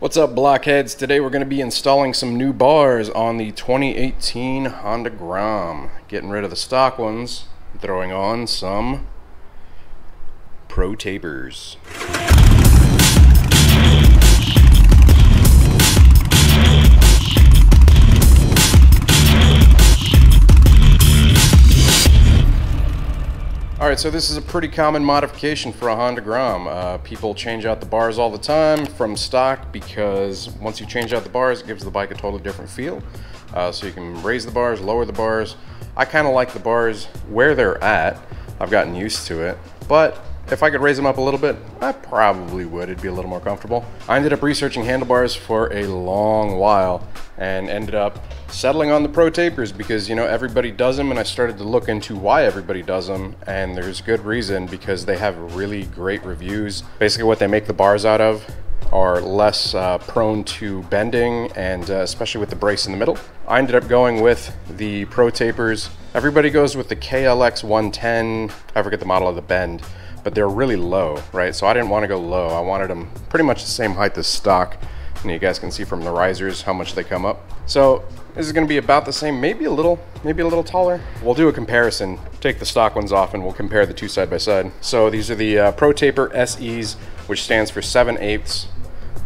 What's up blockheads? Today we're going to be installing some new bars on the 2018 Honda Grom. Getting rid of the stock ones, throwing on some Pro Tapers. Alright, so this is a pretty common modification for a Honda Grom. Uh, people change out the bars all the time from stock because once you change out the bars, it gives the bike a totally different feel. Uh, so you can raise the bars, lower the bars. I kind of like the bars where they're at. I've gotten used to it. But if I could raise them up a little bit, I probably would. It'd be a little more comfortable. I ended up researching handlebars for a long while and ended up settling on the Pro Tapers because, you know, everybody does them and I started to look into why everybody does them and there's good reason because they have really great reviews. Basically what they make the bars out of are less uh, prone to bending and uh, especially with the brace in the middle. I ended up going with the Pro Tapers. Everybody goes with the KLX 110, I forget the model of the bend but they're really low, right? So I didn't want to go low. I wanted them pretty much the same height as stock. And you guys can see from the risers how much they come up. So this is going to be about the same, maybe a little, maybe a little taller. We'll do a comparison, take the stock ones off and we'll compare the two side by side. So these are the uh, Pro Taper SEs, which stands for 7 eighths.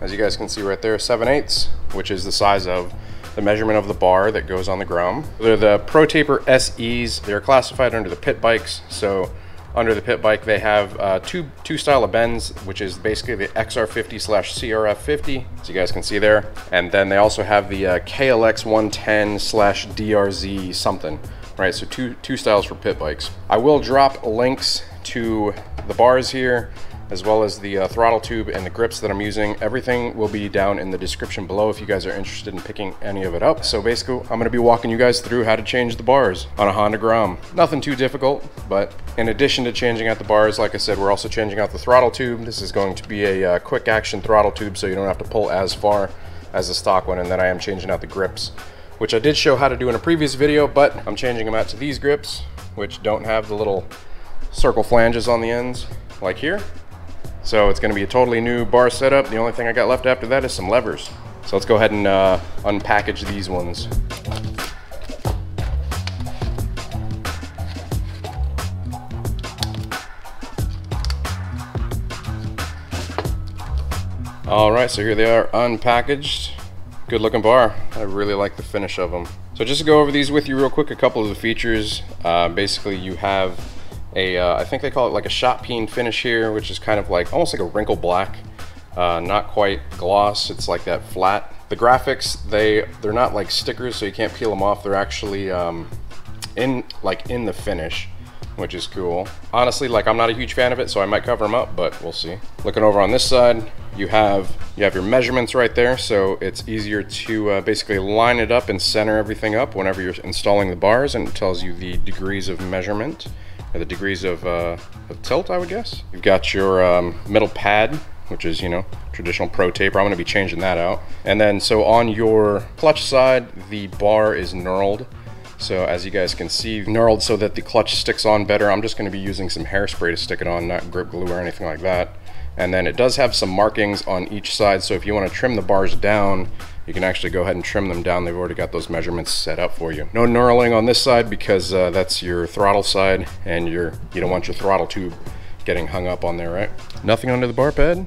As you guys can see right there, 7 eighths, which is the size of the measurement of the bar that goes on the Grom. They're the Pro Taper SEs. They're classified under the pit bikes. So under the pit bike, they have uh, two two style of bends, which is basically the XR50 slash CRF50, as you guys can see there. And then they also have the uh, KLX 110 slash DRZ something, right? So two, two styles for pit bikes. I will drop links to the bars here, as well as the uh, throttle tube and the grips that I'm using. Everything will be down in the description below if you guys are interested in picking any of it up. So basically, I'm gonna be walking you guys through how to change the bars on a Honda Grom. Nothing too difficult, but in addition to changing out the bars, like I said, we're also changing out the throttle tube. This is going to be a uh, quick action throttle tube, so you don't have to pull as far as the stock one, and then I am changing out the grips, which I did show how to do in a previous video, but I'm changing them out to these grips, which don't have the little circle flanges on the ends, like here. So it's gonna be a totally new bar setup. The only thing I got left after that is some levers. So let's go ahead and uh, unpackage these ones. All right, so here they are unpackaged. Good looking bar. I really like the finish of them. So just to go over these with you real quick, a couple of the features. Uh, basically you have a, uh, I think they call it like a shot peen finish here, which is kind of like almost like a wrinkle black. Uh, not quite gloss, it's like that flat. The graphics, they, they're not like stickers, so you can't peel them off. They're actually um, in like in the finish, which is cool. Honestly, like I'm not a huge fan of it, so I might cover them up, but we'll see. Looking over on this side, you have you have your measurements right there, so it's easier to uh, basically line it up and center everything up whenever you're installing the bars, and it tells you the degrees of measurement the degrees of, uh, of, tilt, I would guess. You've got your um, middle pad, which is, you know, traditional pro taper. I'm gonna be changing that out. And then, so on your clutch side, the bar is knurled. So as you guys can see, knurled so that the clutch sticks on better. I'm just gonna be using some hairspray to stick it on, not grip glue or anything like that. And then it does have some markings on each side. So if you wanna trim the bars down, you can actually go ahead and trim them down. They've already got those measurements set up for you. No knurling on this side because uh, that's your throttle side and you're, you don't want your throttle tube getting hung up on there, right? Nothing under the bar pad?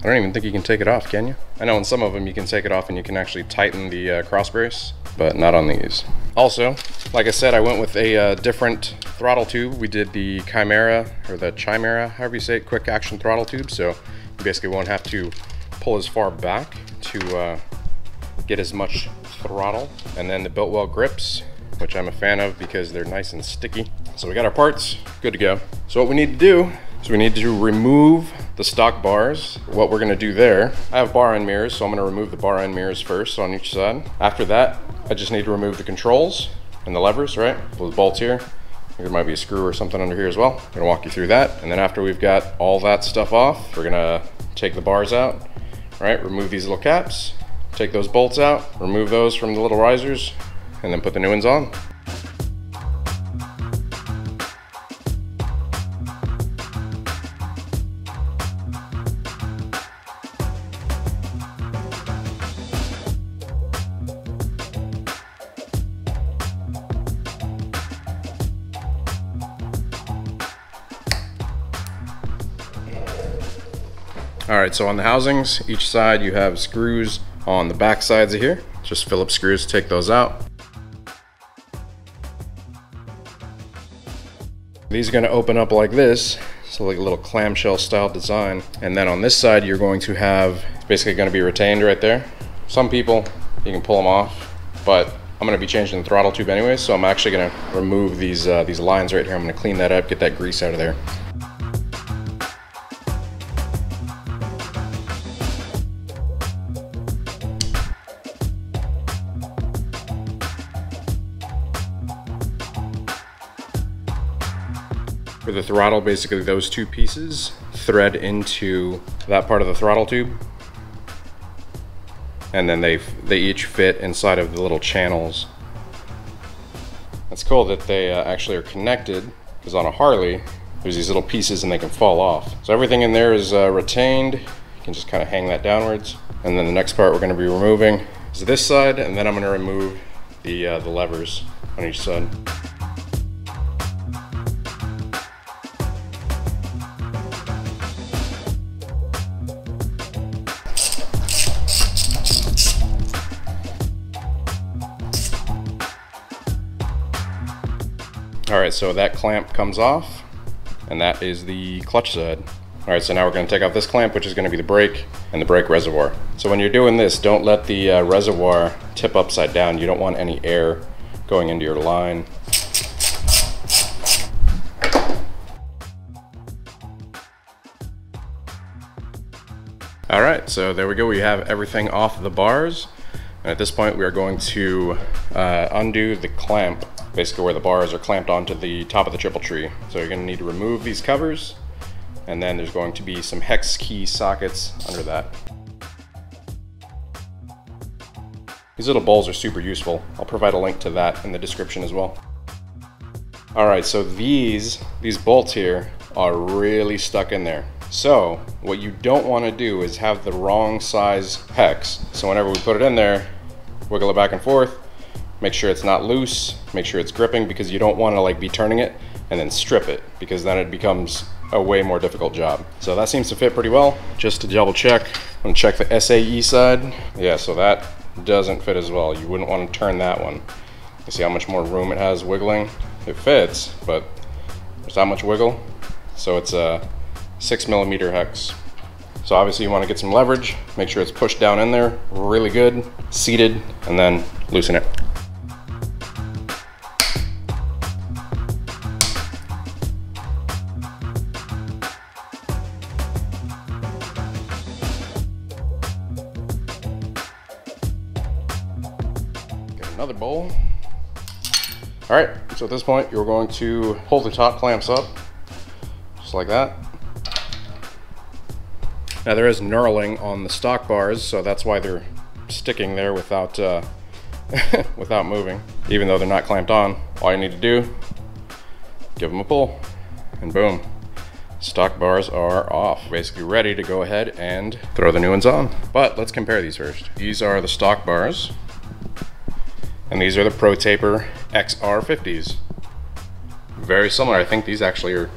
I don't even think you can take it off, can you? I know in some of them you can take it off and you can actually tighten the uh, cross brace, but not on these. Also, like I said, I went with a uh, different throttle tube. We did the Chimera, or the Chimera, however you say it, quick action throttle tube, so you basically won't have to pull as far back to uh, get as much throttle. And then the Biltwell grips, which I'm a fan of because they're nice and sticky. So we got our parts, good to go. So what we need to do is we need to remove the stock bars. What we're gonna do there, I have bar end mirrors, so I'm gonna remove the bar end mirrors first on each side. After that, I just need to remove the controls and the levers, right? Those bolts here. There might be a screw or something under here as well. I'm gonna walk you through that. And then after we've got all that stuff off, we're gonna take the bars out, all right, Remove these little caps, Take those bolts out, remove those from the little risers, and then put the new ones on. Right, so on the housings, each side you have screws on the back sides of here. Just Phillips screws, take those out. These are gonna open up like this, so like a little clamshell style design. And then on this side, you're going to have, it's basically gonna be retained right there. Some people, you can pull them off, but I'm gonna be changing the throttle tube anyway, so I'm actually gonna remove these, uh, these lines right here. I'm gonna clean that up, get that grease out of there. Throttle, basically those two pieces thread into that part of the throttle tube. And then they they each fit inside of the little channels. It's cool that they uh, actually are connected because on a Harley, there's these little pieces and they can fall off. So everything in there is uh, retained. You can just kind of hang that downwards. And then the next part we're going to be removing is this side, and then I'm going to remove the, uh, the levers on each side. All right, so that clamp comes off, and that is the clutch side. All right, so now we're gonna take off this clamp, which is gonna be the brake and the brake reservoir. So when you're doing this, don't let the uh, reservoir tip upside down. You don't want any air going into your line. All right, so there we go. We have everything off the bars. And at this point, we are going to uh, undo the clamp basically where the bars are clamped onto the top of the triple tree. So you're going to need to remove these covers and then there's going to be some hex key sockets under that. These little bowls are super useful. I'll provide a link to that in the description as well. All right, so these, these bolts here are really stuck in there. So what you don't want to do is have the wrong size hex. So whenever we put it in there, wiggle it back and forth, Make sure it's not loose, make sure it's gripping because you don't want to like be turning it and then strip it because then it becomes a way more difficult job. So that seems to fit pretty well. Just to double check, I'm gonna check the SAE side. Yeah, so that doesn't fit as well. You wouldn't want to turn that one. You see how much more room it has wiggling? It fits, but there's not much wiggle. So it's a six millimeter hex. So obviously you want to get some leverage, make sure it's pushed down in there really good, seated, and then loosen it. All right, so at this point, you're going to pull the top clamps up, just like that. Now there is knurling on the stock bars, so that's why they're sticking there without, uh, without moving. Even though they're not clamped on, all you need to do, give them a pull, and boom. Stock bars are off, basically ready to go ahead and throw the new ones on. But let's compare these first. These are the stock bars. And these are the Pro Taper XR50s. Very similar. I think these actually are,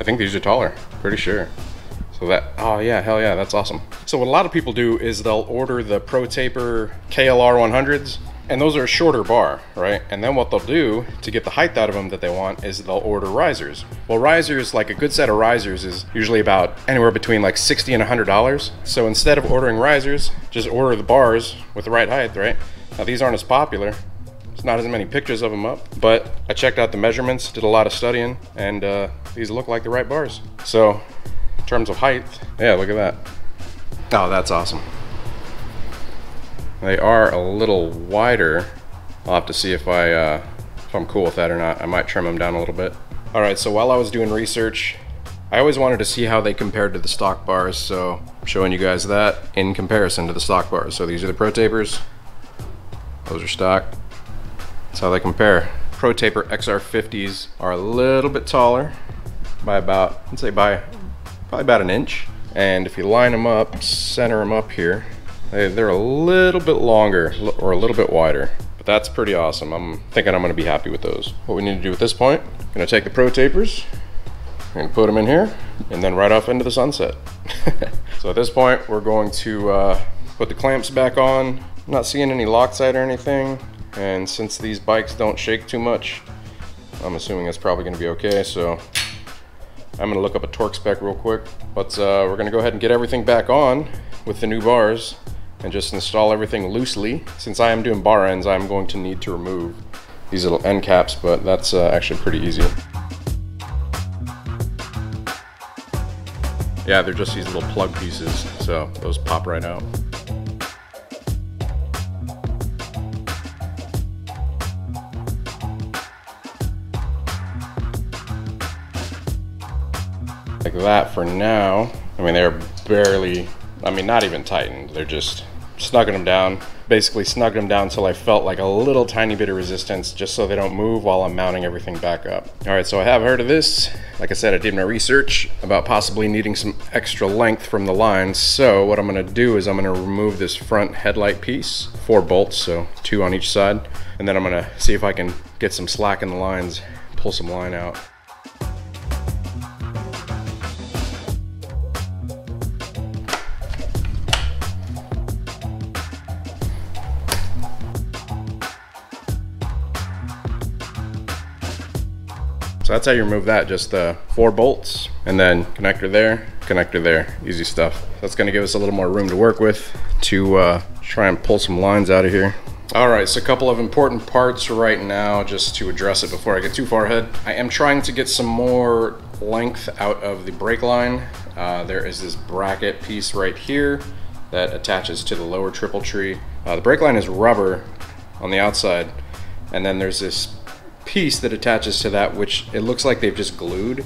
I think these are taller, pretty sure. So that, oh yeah, hell yeah, that's awesome. So what a lot of people do is they'll order the Pro Taper KLR 100s, and those are a shorter bar, right? And then what they'll do to get the height out of them that they want is they'll order risers. Well, risers, like a good set of risers is usually about anywhere between like 60 and $100. So instead of ordering risers, just order the bars with the right height, right? Now these aren't as popular. There's not as many pictures of them up, but I checked out the measurements, did a lot of studying, and uh, these look like the right bars. So in terms of height, yeah, look at that. Oh, that's awesome. They are a little wider. I'll have to see if I uh, if I'm cool with that or not. I might trim them down a little bit. All right, so while I was doing research, I always wanted to see how they compared to the stock bars, so I'm showing you guys that in comparison to the stock bars. So these are the Pro Tapers. Those are stock. That's how they compare. Pro Taper XR50s are a little bit taller by about, I'd say by probably about an inch. And if you line them up, center them up here, they, they're a little bit longer or a little bit wider. But that's pretty awesome. I'm thinking I'm gonna be happy with those. What we need to do at this point, I'm gonna take the Pro Tapers, gonna put them in here and then right off into the sunset. so at this point, we're going to uh, put the clamps back on. Not seeing any Loctite or anything. And since these bikes don't shake too much, I'm assuming it's probably gonna be okay. So I'm gonna look up a torque spec real quick. But uh, we're gonna go ahead and get everything back on with the new bars and just install everything loosely. Since I am doing bar ends, I'm going to need to remove these little end caps, but that's uh, actually pretty easy. Yeah, they're just these little plug pieces, so those pop right out. Like that for now. I mean, they're barely, I mean, not even tightened. They're just snugging them down. Basically snugged them down until I felt like a little tiny bit of resistance just so they don't move while I'm mounting everything back up. All right, so I have heard of this. Like I said, I did my research about possibly needing some extra length from the lines. So what I'm gonna do is I'm gonna remove this front headlight piece, four bolts, so two on each side. And then I'm gonna see if I can get some slack in the lines, pull some line out. So that's how you remove that, just the four bolts and then connector there, connector there, easy stuff. That's gonna give us a little more room to work with to uh, try and pull some lines out of here. All right, so a couple of important parts right now just to address it before I get too far ahead. I am trying to get some more length out of the brake line. Uh, there is this bracket piece right here that attaches to the lower triple tree. Uh, the brake line is rubber on the outside, and then there's this piece that attaches to that, which it looks like they've just glued.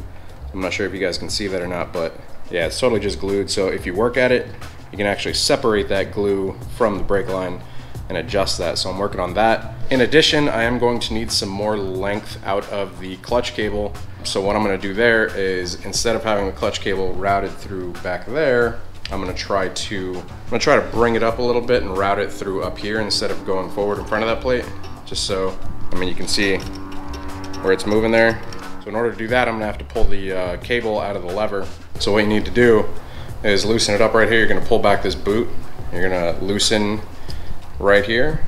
I'm not sure if you guys can see that or not, but yeah, it's totally just glued. So if you work at it, you can actually separate that glue from the brake line and adjust that. So I'm working on that. In addition, I am going to need some more length out of the clutch cable. So what I'm gonna do there is instead of having the clutch cable routed through back there, I'm gonna try to, I'm gonna try to bring it up a little bit and route it through up here instead of going forward in front of that plate. Just so, I mean, you can see where it's moving there. So in order to do that, I'm gonna have to pull the uh, cable out of the lever. So what you need to do is loosen it up right here. You're gonna pull back this boot. You're gonna loosen right here.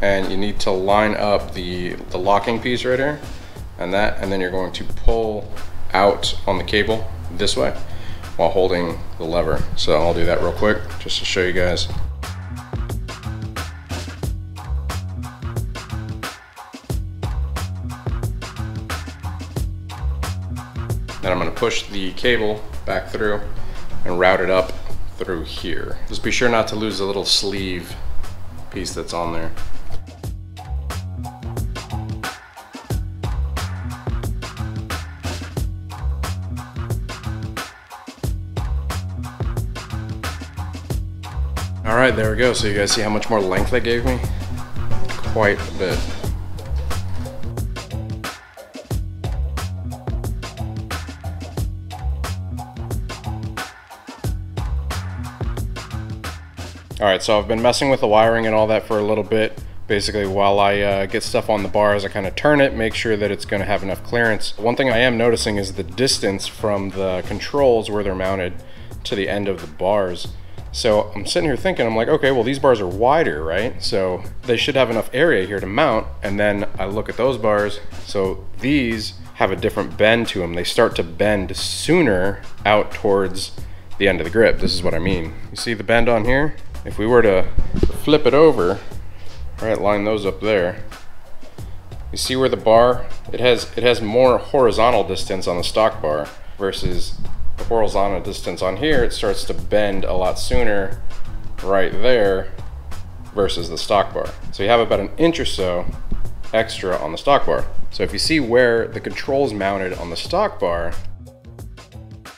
And you need to line up the, the locking piece right here and that, and then you're going to pull out on the cable this way while holding the lever. So I'll do that real quick just to show you guys. Push the cable back through and route it up through here. Just be sure not to lose the little sleeve piece that's on there. All right, there we go. So you guys see how much more length that gave me? Quite a bit. All right, so I've been messing with the wiring and all that for a little bit. Basically, while I uh, get stuff on the bars, I kind of turn it, make sure that it's gonna have enough clearance. One thing I am noticing is the distance from the controls where they're mounted to the end of the bars. So I'm sitting here thinking, I'm like, okay, well, these bars are wider, right? So they should have enough area here to mount. And then I look at those bars. So these have a different bend to them. They start to bend sooner out towards the end of the grip. This is what I mean. You see the bend on here? If we were to flip it over, right, line those up there, you see where the bar, it has, it has more horizontal distance on the stock bar versus the horizontal distance on here, it starts to bend a lot sooner right there versus the stock bar. So you have about an inch or so extra on the stock bar. So if you see where the controls mounted on the stock bar,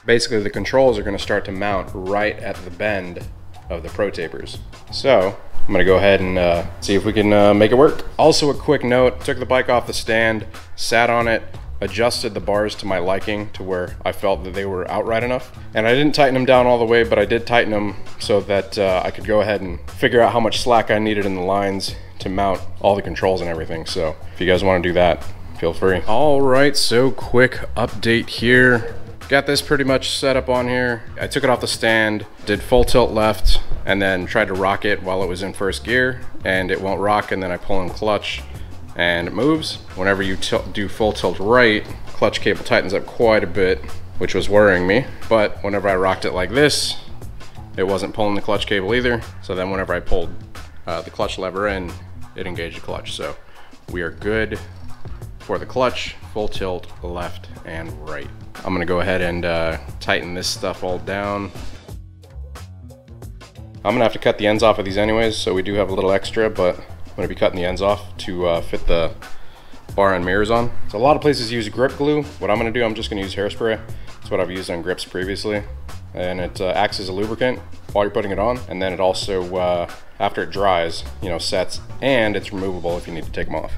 basically the controls are gonna start to mount right at the bend of the Pro Tapers. So I'm gonna go ahead and uh, see if we can uh, make it work. Also a quick note, took the bike off the stand, sat on it, adjusted the bars to my liking to where I felt that they were outright enough. And I didn't tighten them down all the way, but I did tighten them so that uh, I could go ahead and figure out how much slack I needed in the lines to mount all the controls and everything. So if you guys wanna do that, feel free. All right, so quick update here. Got this pretty much set up on here. I took it off the stand, did full tilt left, and then tried to rock it while it was in first gear, and it won't rock, and then I pull in clutch, and it moves. Whenever you do full tilt right, clutch cable tightens up quite a bit, which was worrying me. But whenever I rocked it like this, it wasn't pulling the clutch cable either. So then whenever I pulled uh, the clutch lever in, it engaged the clutch. So we are good for the clutch, full tilt, left and right. I'm gonna go ahead and uh, tighten this stuff all down. I'm gonna have to cut the ends off of these anyways, so we do have a little extra, but I'm gonna be cutting the ends off to uh, fit the bar end mirrors on. So a lot of places use grip glue. What I'm gonna do, I'm just gonna use hairspray. That's what I've used on grips previously. And it uh, acts as a lubricant while you're putting it on. And then it also, uh, after it dries, you know, sets and it's removable if you need to take them off.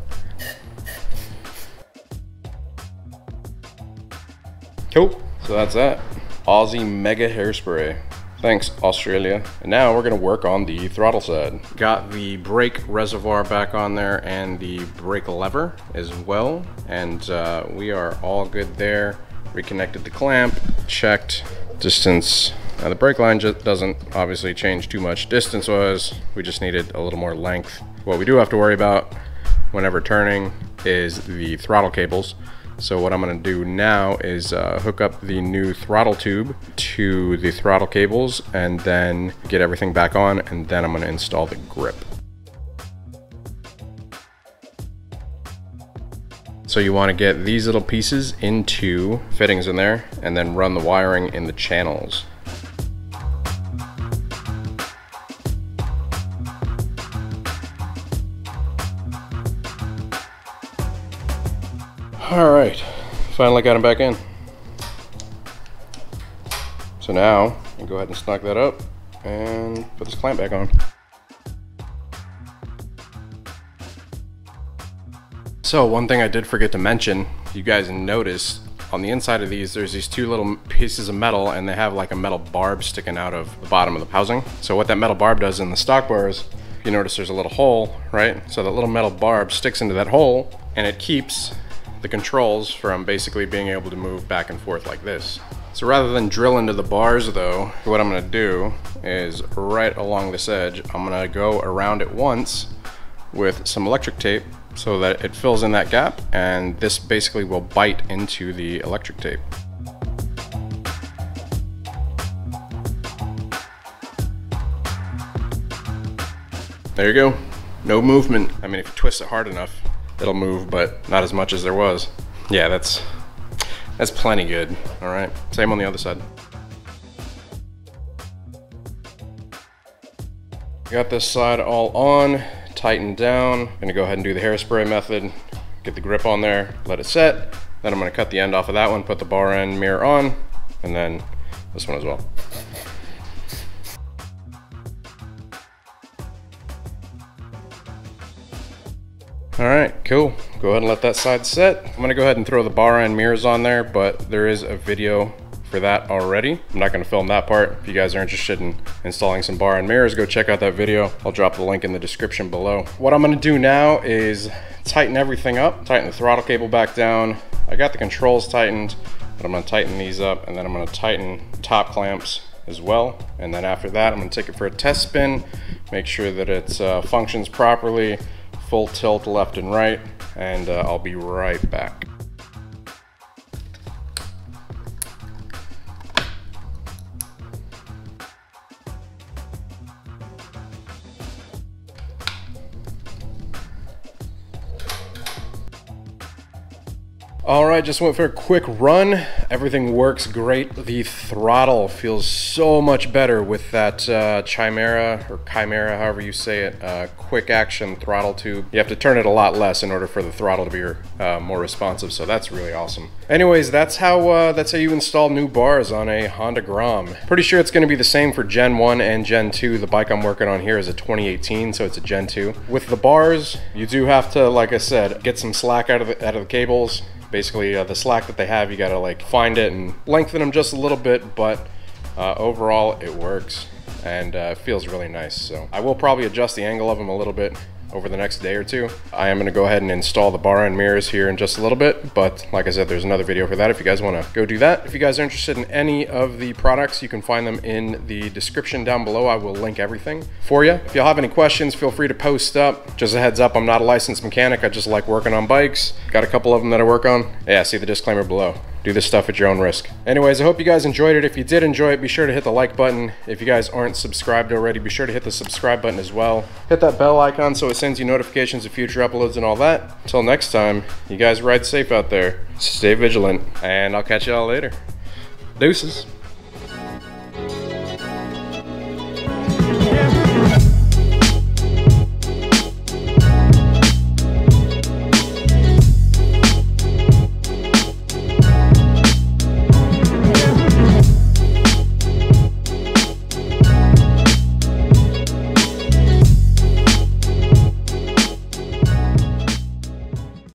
Cool, so that's that. Aussie Mega Hairspray. Thanks, Australia. And now we're gonna work on the throttle side. Got the brake reservoir back on there and the brake lever as well. And uh, we are all good there. Reconnected the clamp, checked distance. Now the brake line just doesn't obviously change too much distance-wise. We just needed a little more length. What we do have to worry about whenever turning is the throttle cables. So what I'm gonna do now is uh, hook up the new throttle tube to the throttle cables and then get everything back on and then I'm gonna install the grip. So you wanna get these little pieces into fittings in there and then run the wiring in the channels. All right, finally got him back in. So now, go ahead and snug that up and put this clamp back on. So one thing I did forget to mention, you guys notice on the inside of these, there's these two little pieces of metal and they have like a metal barb sticking out of the bottom of the housing. So what that metal barb does in the stock bars, you notice there's a little hole, right? So that little metal barb sticks into that hole and it keeps the controls from basically being able to move back and forth like this. So rather than drill into the bars though, what I'm gonna do is right along this edge, I'm gonna go around it once with some electric tape so that it fills in that gap and this basically will bite into the electric tape. There you go. No movement. I mean, if you twist it hard enough, it'll move, but not as much as there was. Yeah, that's that's plenty good. All right, same on the other side. Got this side all on, tightened down. Gonna go ahead and do the hairspray method. Get the grip on there, let it set. Then I'm gonna cut the end off of that one, put the bar end mirror on, and then this one as well. All right, cool. Go ahead and let that side set. I'm gonna go ahead and throw the bar end mirrors on there, but there is a video for that already. I'm not gonna film that part. If you guys are interested in installing some bar end mirrors, go check out that video. I'll drop the link in the description below. What I'm gonna do now is tighten everything up, tighten the throttle cable back down. I got the controls tightened, but I'm gonna tighten these up and then I'm gonna tighten top clamps as well. And then after that, I'm gonna take it for a test spin, make sure that it uh, functions properly, full tilt left and right, and uh, I'll be right back. All right, just went for a quick run. Everything works great. The throttle feels so much better with that uh, Chimera or Chimera, however you say it, uh, quick action throttle tube. You have to turn it a lot less in order for the throttle to be uh, more responsive, so that's really awesome. Anyways, that's how uh, that's how you install new bars on a Honda Grom. Pretty sure it's gonna be the same for Gen 1 and Gen 2. The bike I'm working on here is a 2018, so it's a Gen 2. With the bars, you do have to, like I said, get some slack out of the, out of the cables basically uh, the slack that they have you gotta like find it and lengthen them just a little bit but uh, overall it works and uh, feels really nice so. I will probably adjust the angle of them a little bit over the next day or two. I am gonna go ahead and install the bar end mirrors here in just a little bit, but like I said, there's another video for that if you guys wanna go do that. If you guys are interested in any of the products, you can find them in the description down below. I will link everything for you. If y'all have any questions, feel free to post up. Just a heads up, I'm not a licensed mechanic. I just like working on bikes. Got a couple of them that I work on. Yeah, see the disclaimer below do this stuff at your own risk. Anyways, I hope you guys enjoyed it. If you did enjoy it, be sure to hit the like button. If you guys aren't subscribed already, be sure to hit the subscribe button as well. Hit that bell icon so it sends you notifications of future uploads and all that. Until next time, you guys ride safe out there. Stay vigilant, and I'll catch y'all later. Deuces.